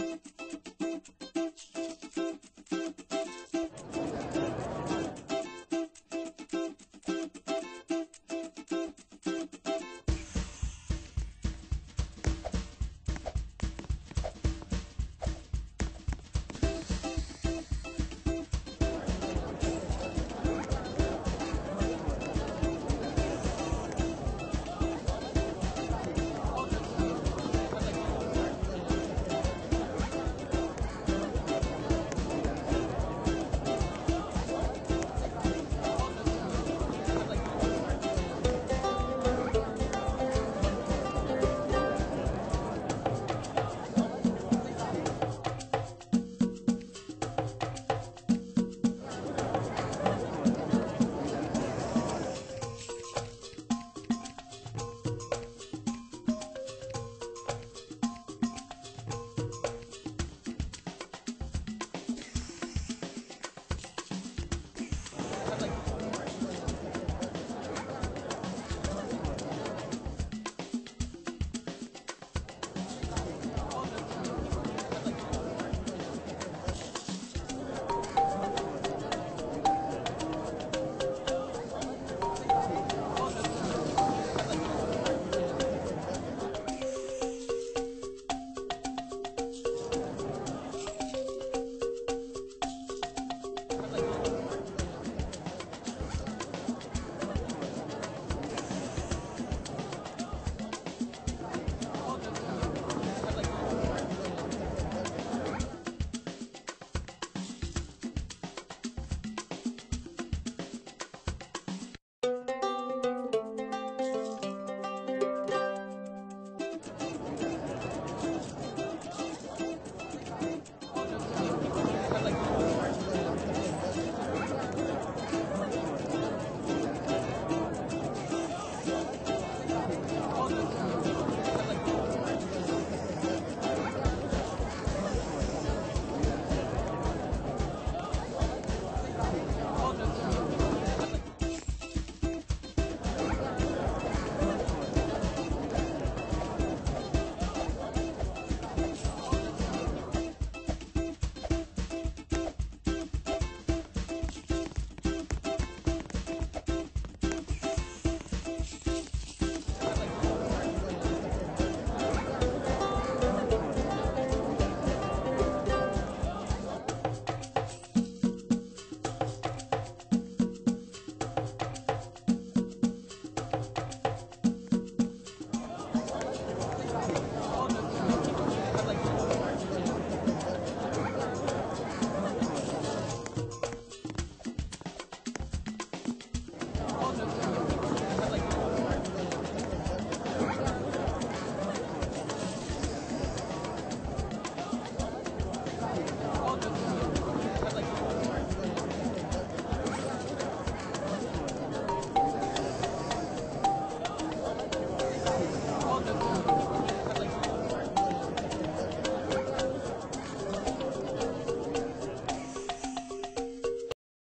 Beep.